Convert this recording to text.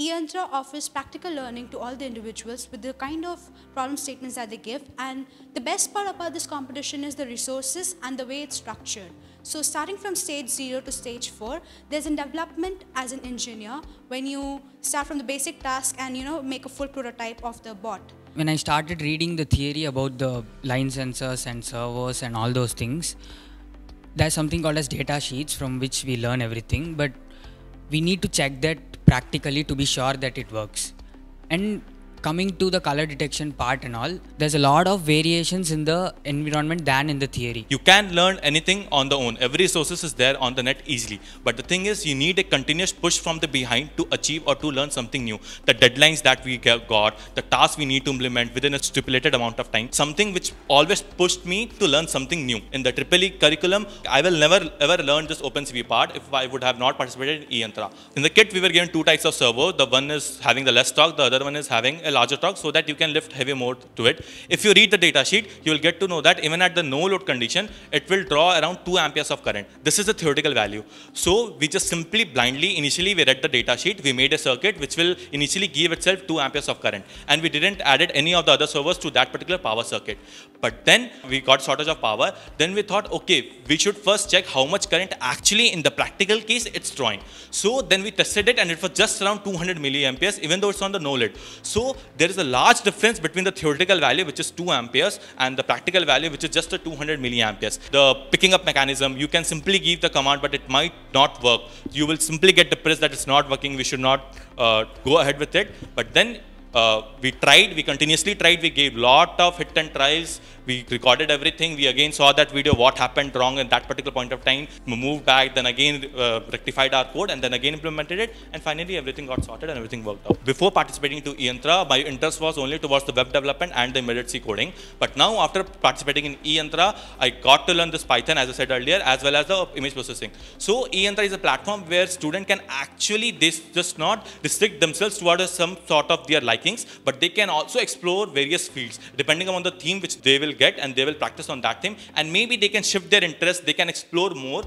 eYantra offers practical learning to all the individuals with the kind of problem statements that they give. And the best part about this competition is the resources and the way it's structured. So starting from stage zero to stage four, there's a development as an engineer when you start from the basic task and you know make a full prototype of the bot. When I started reading the theory about the line sensors and servos and all those things, there's something called as data sheets from which we learn everything, but we need to check that practically to be sure that it works. And coming to the color detection part and all, there's a lot of variations in the environment than in the theory. You can learn anything on the own. Every resources is there on the net easily. But the thing is, you need a continuous push from the behind to achieve or to learn something new. The deadlines that we got, the tasks we need to implement within a stipulated amount of time, something which always pushed me to learn something new. In the Triple E curriculum, I will never ever learn this OpenCV part if I would have not participated in eYantra. In the kit, we were given two types of servo. The one is having the less torque, the other one is having a larger torque so that you can lift heavy more to it. If you read the data sheet, you will get to know that even at the no load condition, it will draw around 2 amperes of current. This is the theoretical value. So we just simply blindly, initially we read the data sheet, we made a circuit which will initially give itself 2 amperes of current. And we didn't added any of the other servos to that particular power circuit. But then we got shortage of power. Then we thought, okay, we should first check how much current actually in the practical case it's drawing. So then we tested it and it was just around 200 milliamperes, even though it's on the no load. So there is a large difference between the theoretical value, which is 2 amperes, and the practical value, which is just a 200 milliamperes. The picking up mechanism, you can simply give the command, but it might not work. You will simply get depressed that it's not working. We should not uh, go ahead with it. But then uh, we tried, we continuously tried, we gave lot of hit and trials, we recorded everything, we again saw that video, what happened wrong at that particular point of time, we moved back, then again uh, rectified our code and then again implemented it and finally everything got sorted and everything worked out. Before participating to eYantra, my interest was only towards the web development and the embedded coding. But now after participating in eYantra, I got to learn this Python as I said earlier as well as the image processing. So eYantra is a platform where student can actually this just not restrict themselves towards some sort of their likings, but they can also explore various fields depending on the theme which they will get and they will practice on that theme and maybe they can shift their interest, they can explore more.